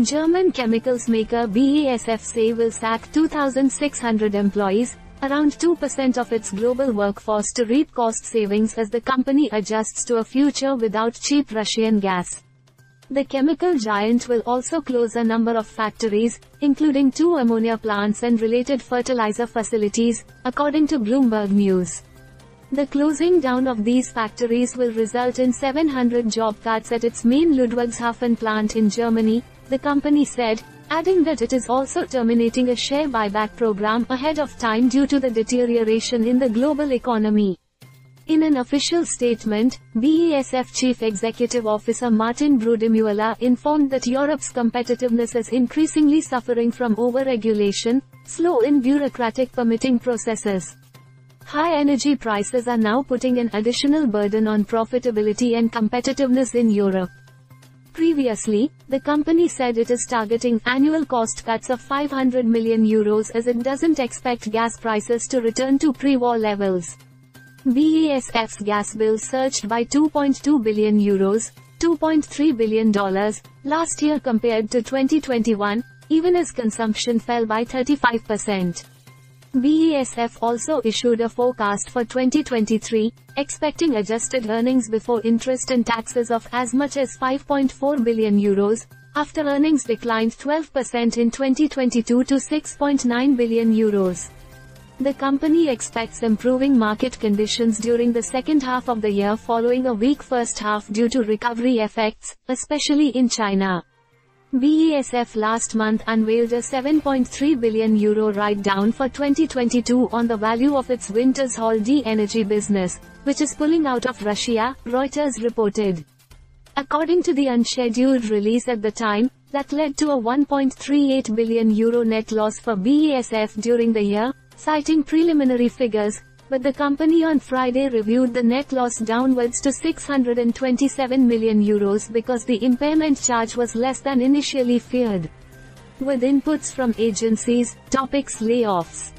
German chemicals maker BASF say will sack 2,600 employees, around 2% of its global workforce to reap cost savings as the company adjusts to a future without cheap Russian gas. The chemical giant will also close a number of factories, including two ammonia plants and related fertilizer facilities, according to Bloomberg News. The closing down of these factories will result in 700 job cuts at its main Ludwigshafen plant in Germany, the company said, adding that it is also terminating a share buyback program ahead of time due to the deterioration in the global economy. In an official statement, BASF Chief Executive Officer Martin Brudermüller informed that Europe's competitiveness is increasingly suffering from overregulation, slow in bureaucratic permitting processes. High energy prices are now putting an additional burden on profitability and competitiveness in Europe. Previously, the company said it is targeting annual cost cuts of 500 million euros as it doesn't expect gas prices to return to pre-war levels. BASF's gas bill surged by 2.2 billion euros, $2.3 billion, last year compared to 2021, even as consumption fell by 35%. BASF also issued a forecast for 2023, expecting adjusted earnings before interest and taxes of as much as 5.4 billion euros, after earnings declined 12% in 2022 to 6.9 billion euros. The company expects improving market conditions during the second half of the year following a weak first half due to recovery effects, especially in China. BASF last month unveiled a 7.3 billion euro write-down for 2022 on the value of its Wintershall Dea energy business, which is pulling out of Russia, Reuters reported. According to the unscheduled release at the time, that led to a 1.38 billion euro net loss for BASF during the year, citing preliminary figures, but the company on Friday reviewed the net loss downwards to 627 million euros because the impairment charge was less than initially feared. With inputs from agencies, topics layoffs.